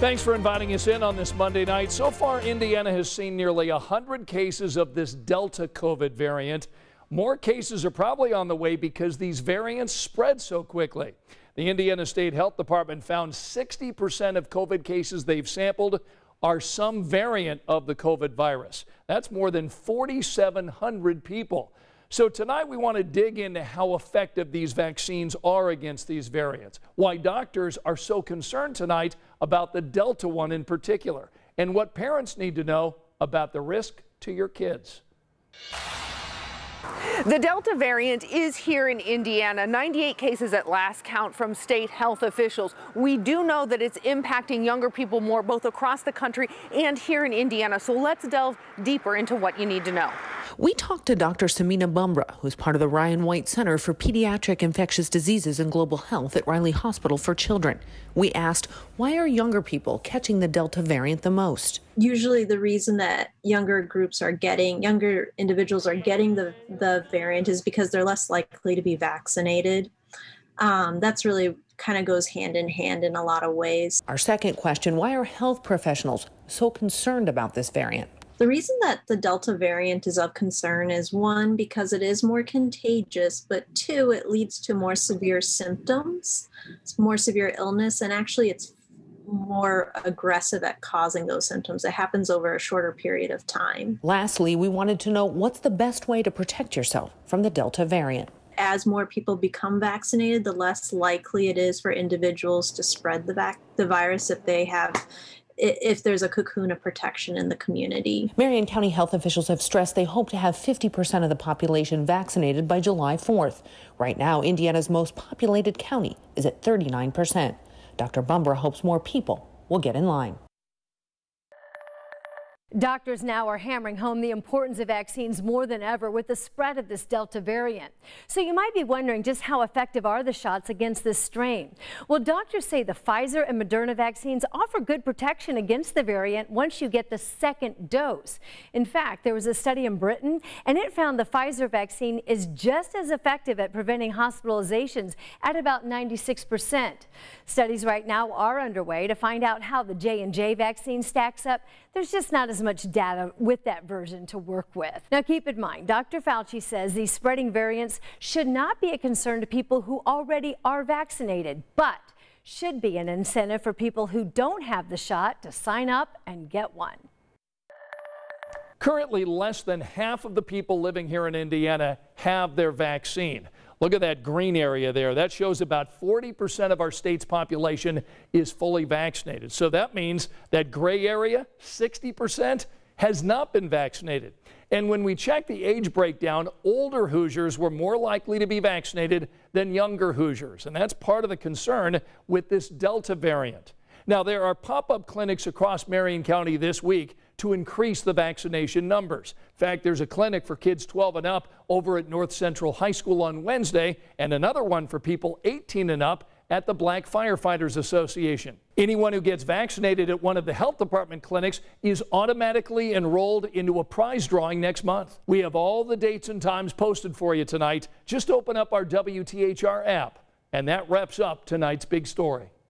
Thanks for inviting us in on this Monday night. So far, Indiana has seen nearly 100 cases of this Delta COVID variant. More cases are probably on the way because these variants spread so quickly. The Indiana State Health Department found 60% of COVID cases they've sampled are some variant of the COVID virus. That's more than 4,700 people. So tonight we want to dig into how effective these vaccines are against these variants, why doctors are so concerned tonight about the Delta one in particular, and what parents need to know about the risk to your kids. The Delta variant is here in Indiana. 98 cases at last count from state health officials. We do know that it's impacting younger people more both across the country and here in Indiana. So let's delve deeper into what you need to know. We talked to Dr. Samina Bhumbra, who's part of the Ryan White Center for Pediatric Infectious Diseases and Global Health at Riley Hospital for Children. We asked, why are younger people catching the Delta variant the most? Usually, the reason that younger groups are getting, younger individuals are getting the, the variant is because they're less likely to be vaccinated. Um, that's really kind of goes hand in hand in a lot of ways. Our second question why are health professionals so concerned about this variant? The reason that the Delta variant is of concern is one, because it is more contagious, but two, it leads to more severe symptoms, more severe illness, and actually it's more aggressive at causing those symptoms. It happens over a shorter period of time. Lastly, we wanted to know what's the best way to protect yourself from the Delta variant as more people become vaccinated, the less likely it is for individuals to spread the, vac- the virus if they have if there's a cocoon of protection in the community. Marion County health officials have stressed they hope to have 50% of the population vaccinated by July 4th. Right now, Indiana's most populated county is at 39%. Dr. Bhumbra hopes more people will get in line. Doctors now are hammering home the importance of vaccines more than ever with the spread of this Delta variant. So you might be wondering just how effective are the shots against this strain? Well, doctors say the Pfizer and Moderna vaccines offer good protection against the variant once you get the second dose. In fact, there was a study in Britain and it found the Pfizer vaccine is just as effective at preventing hospitalizations at about 96%. Studies right now are underway to find out how the J&J vaccine stacks up. There's just not much data with that version to work with. Now keep in mind, Dr. Fauci says these spreading variants should not be a concern to people who already are vaccinated, but should be an incentive for people who don't have the shot to sign up and get one. Currently, less than half of the people living here in Indiana have their vaccine. Look at that green area there. That shows about 40% of our state's population is fully vaccinated. So that means that gray area, 60%, has not been vaccinated. And when we check the age breakdown, older Hoosiers were more likely to be vaccinated than younger Hoosiers. And that's part of the concern with this Delta variant. Now, there are pop up clinics across Marion County this week to increase the vaccination numbers. In fact, there's a clinic for kids 12 and up over at North Central High School on Wednesday, and another one for people 18 and up at the Black Firefighters Association. Anyone who gets vaccinated at one of the health department clinics is automatically enrolled into a prize drawing next month. We have all the dates and times posted for you tonight. Just open up our WTHR app, and that wraps up tonight's big story.